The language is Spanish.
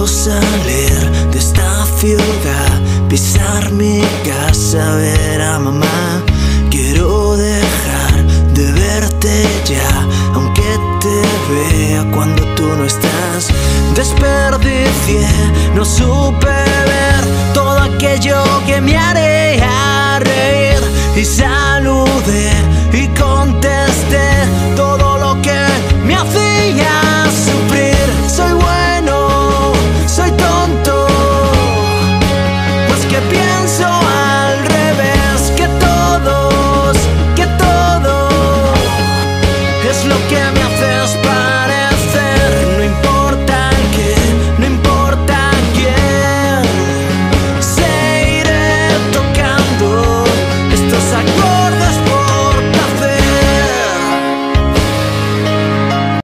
quiero salir de esta ciudad, pisar mi casa, ver a mamá. Quiero dejar de verte ya, aunque te vea cuando tú no estás. Desperdicié, no supe ver todo aquello que me haría reír y saber es lo que me hace